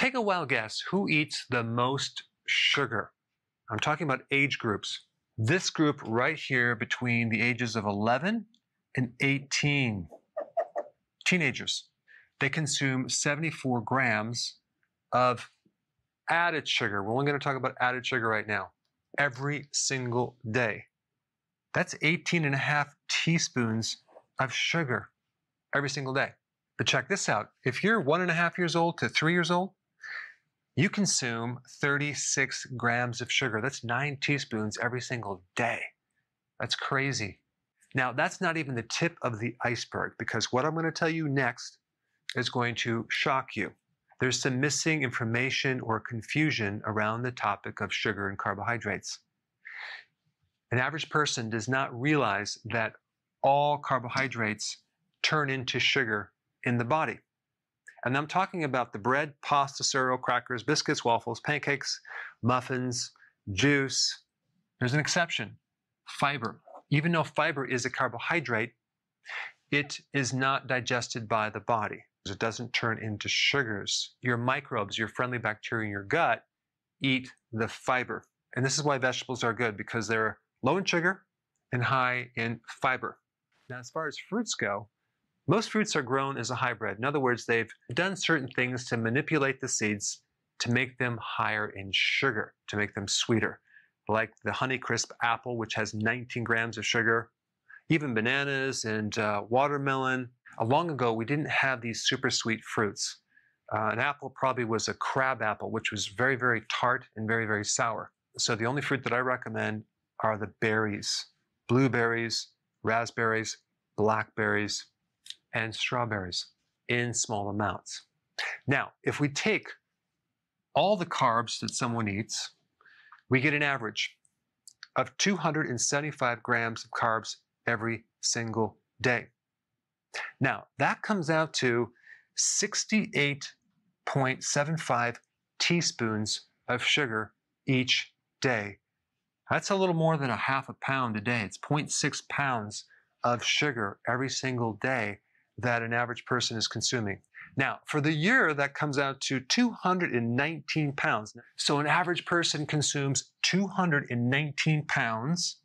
Take a wild guess who eats the most sugar? I'm talking about age groups. This group right here between the ages of 11 and 18. Teenagers. They consume 74 grams of added sugar. We're only going to talk about added sugar right now. Every single day. That's 18 and a half teaspoons of sugar every single day. But check this out. If you're one and a half years old to three years old, you consume 36 grams of sugar. That's nine teaspoons every single day. That's crazy. Now, that's not even the tip of the iceberg because what I'm going to tell you next is going to shock you. There's some missing information or confusion around the topic of sugar and carbohydrates. An average person does not realize that all carbohydrates turn into sugar in the body. And I'm talking about the bread, pasta, cereal, crackers, biscuits, waffles, pancakes, muffins, juice. There's an exception fiber. Even though fiber is a carbohydrate, it is not digested by the body. It doesn't turn into sugars. Your microbes, your friendly bacteria in your gut, eat the fiber. And this is why vegetables are good because they're low in sugar and high in fiber. Now, as far as fruits go, most fruits are grown as a hybrid. In other words, they've done certain things to manipulate the seeds to make them higher in sugar, to make them sweeter. Like the Honeycrisp apple, which has 19 grams of sugar, even bananas and uh, watermelon. Uh, long ago, we didn't have these super sweet fruits. Uh, an apple probably was a crab apple, which was very, very tart and very, very sour. So the only fruit that I recommend are the berries blueberries, raspberries, blackberries, and strawberries in small amounts. Now, if we take all the carbs that someone eats, we get an average of 275 grams of carbs every single day. Now, that comes out to 68.75 teaspoons of sugar each day. That's a little more than a half a pound a day. It's 0.6 pounds of sugar every single day that an average person is consuming. Now, for the year, that comes out to 219 pounds. So an average person consumes 219 pounds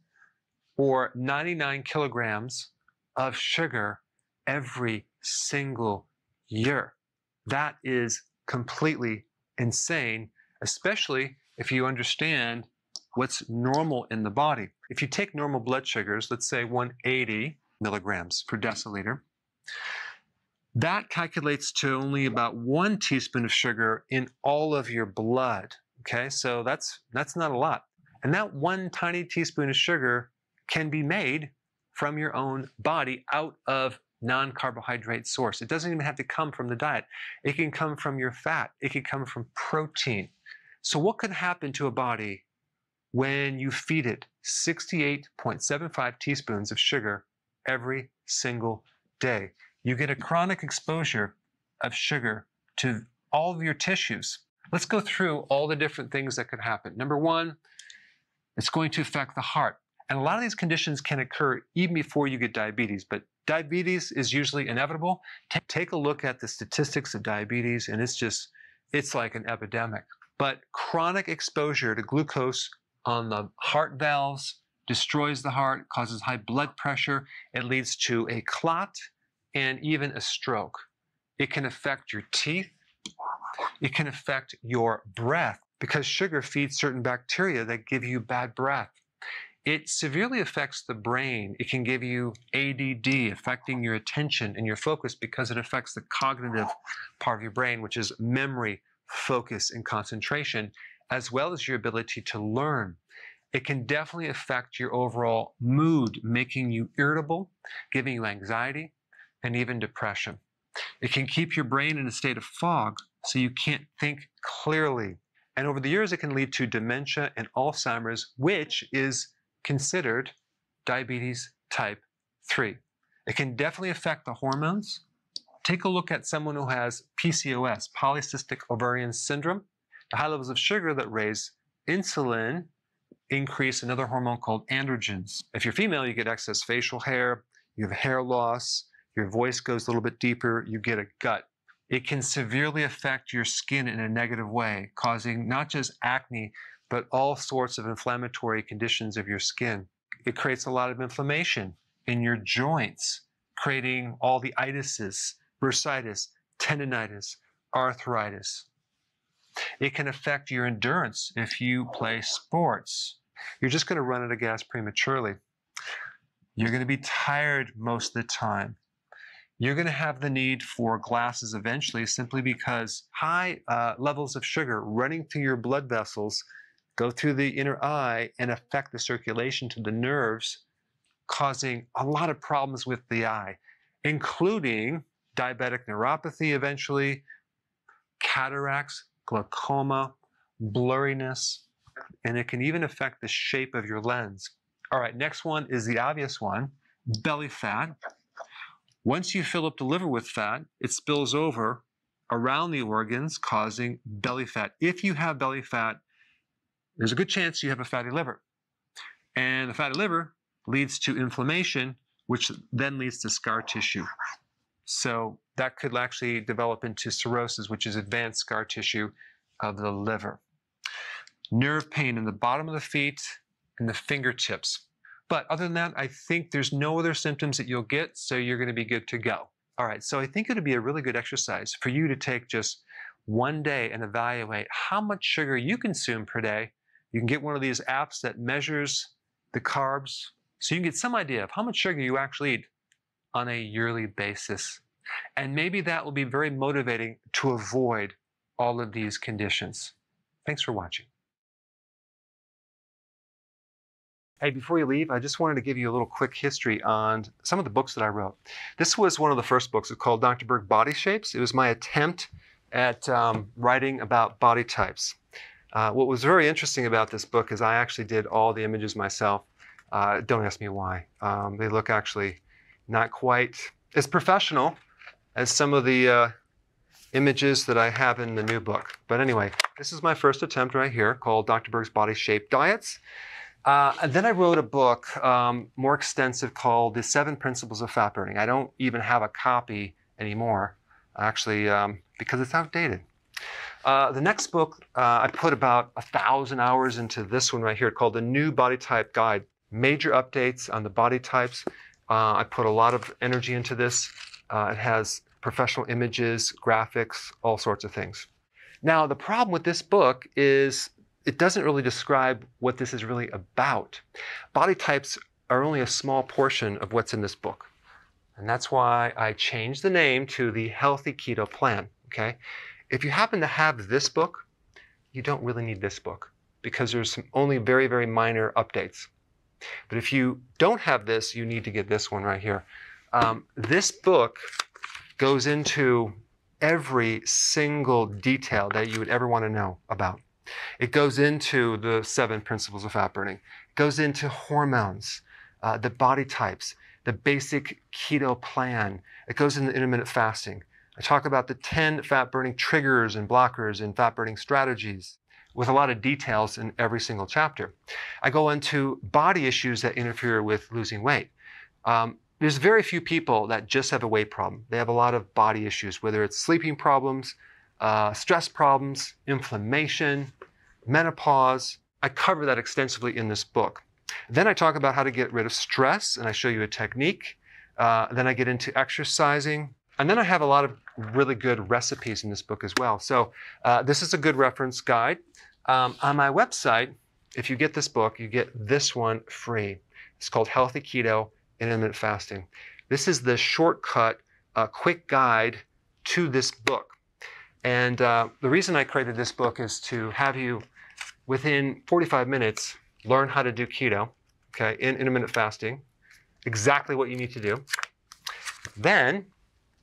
or 99 kilograms of sugar every single year. That is completely insane, especially if you understand what's normal in the body. If you take normal blood sugars, let's say 180 milligrams per deciliter, that calculates to only about one teaspoon of sugar in all of your blood. Okay, so that's that's not a lot. And that one tiny teaspoon of sugar can be made from your own body out of non-carbohydrate source. It doesn't even have to come from the diet. It can come from your fat. It can come from protein. So what could happen to a body when you feed it 68.75 teaspoons of sugar every single day. You get a chronic exposure of sugar to all of your tissues. Let's go through all the different things that could happen. Number one, it's going to affect the heart. And a lot of these conditions can occur even before you get diabetes, but diabetes is usually inevitable. Take a look at the statistics of diabetes, and it's just, it's like an epidemic. But chronic exposure to glucose on the heart valves, destroys the heart, causes high blood pressure. It leads to a clot and even a stroke. It can affect your teeth. It can affect your breath because sugar feeds certain bacteria that give you bad breath. It severely affects the brain. It can give you ADD, affecting your attention and your focus because it affects the cognitive part of your brain, which is memory, focus, and concentration, as well as your ability to learn it can definitely affect your overall mood, making you irritable, giving you anxiety, and even depression. It can keep your brain in a state of fog so you can't think clearly. And over the years, it can lead to dementia and Alzheimer's, which is considered diabetes type 3. It can definitely affect the hormones. Take a look at someone who has PCOS, polycystic ovarian syndrome. The high levels of sugar that raise insulin increase another hormone called androgens. If you're female, you get excess facial hair, you have hair loss, your voice goes a little bit deeper, you get a gut It can severely affect your skin in a negative way, causing not just acne, but all sorts of inflammatory conditions of your skin. It creates a lot of inflammation in your joints, creating all the itises, bursitis, tendonitis, arthritis. It can affect your endurance if you play sports. You're just going to run out of gas prematurely. You're going to be tired most of the time. You're going to have the need for glasses eventually simply because high uh, levels of sugar running through your blood vessels go through the inner eye and affect the circulation to the nerves, causing a lot of problems with the eye, including diabetic neuropathy eventually, cataracts, glaucoma, blurriness, and it can even affect the shape of your lens. All right, next one is the obvious one, belly fat. Once you fill up the liver with fat, it spills over around the organs, causing belly fat. If you have belly fat, there's a good chance you have a fatty liver. And the fatty liver leads to inflammation, which then leads to scar tissue. So that could actually develop into cirrhosis, which is advanced scar tissue of the liver. Nerve pain in the bottom of the feet and the fingertips. But other than that, I think there's no other symptoms that you'll get, so you're going to be good to go. All right, so I think it would be a really good exercise for you to take just one day and evaluate how much sugar you consume per day. You can get one of these apps that measures the carbs, so you can get some idea of how much sugar you actually eat on a yearly basis. And maybe that will be very motivating to avoid all of these conditions. Thanks for watching. Hey, before you leave, I just wanted to give you a little quick history on some of the books that I wrote. This was one of the first books. It's called Dr. Berg Body Shapes. It was my attempt at um, writing about body types. Uh, what was very interesting about this book is I actually did all the images myself. Uh, don't ask me why. Um, they look actually not quite as professional as some of the uh, images that I have in the new book. But anyway, this is my first attempt right here called Dr. Berg's Body Shape Diets. Uh, and then I wrote a book um, more extensive called The Seven Principles of Fat Burning. I don't even have a copy anymore, actually, um, because it's outdated. Uh, the next book, uh, I put about a thousand hours into this one right here called The New Body Type Guide. Major updates on the body types. Uh, I put a lot of energy into this. Uh, it has professional images, graphics, all sorts of things. Now, the problem with this book is it doesn't really describe what this is really about. Body types are only a small portion of what's in this book. And that's why I changed the name to the Healthy Keto Plan. Okay? If you happen to have this book, you don't really need this book because there's some only very, very minor updates. But if you don't have this, you need to get this one right here. Um, this book goes into every single detail that you would ever want to know about. It goes into the seven principles of fat burning. It goes into hormones, uh, the body types, the basic keto plan. It goes into intermittent fasting. I talk about the 10 fat burning triggers and blockers and fat burning strategies with a lot of details in every single chapter. I go into body issues that interfere with losing weight. Um, there's very few people that just have a weight problem. They have a lot of body issues, whether it's sleeping problems, uh, stress problems, inflammation, menopause. I cover that extensively in this book. Then I talk about how to get rid of stress, and I show you a technique. Uh, then I get into exercising. And then I have a lot of really good recipes in this book as well. So uh, this is a good reference guide. Um, on my website, if you get this book, you get this one free. It's called Healthy Keto Intermittent Fasting. This is the shortcut, uh, quick guide to this book. And uh, the reason I created this book is to have you, within 45 minutes, learn how to do keto, okay, in intermittent fasting, exactly what you need to do. Then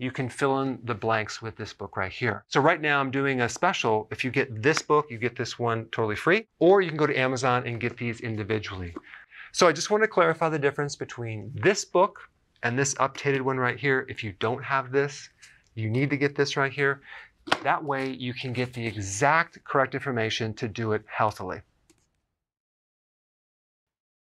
you can fill in the blanks with this book right here. So right now I'm doing a special. If you get this book, you get this one totally free, or you can go to Amazon and get these individually. So I just want to clarify the difference between this book and this updated one right here. If you don't have this, you need to get this right here. That way you can get the exact correct information to do it healthily.